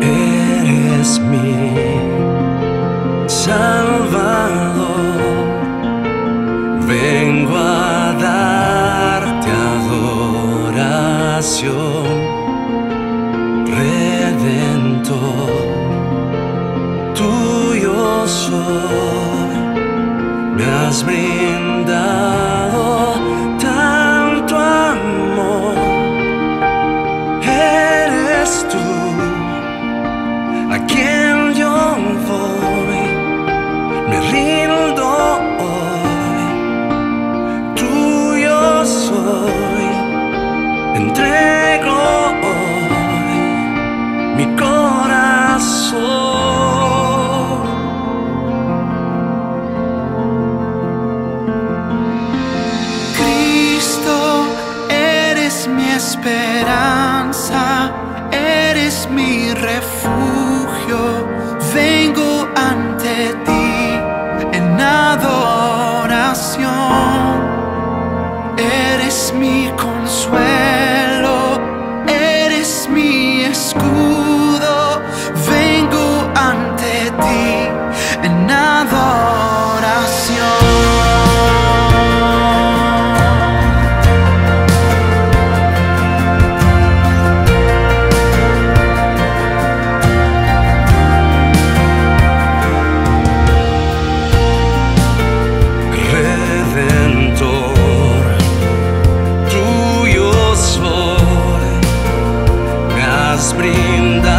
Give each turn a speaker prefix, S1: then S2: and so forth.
S1: Eres mi salvador, vengo a darte adoración. has brindado tanto amor. Eres tú a quien yo voy, me rindo hoy, tuyo soy, entrego hoy mi corazón.
S2: esperanza, eres mi refugio.
S1: nos brinda.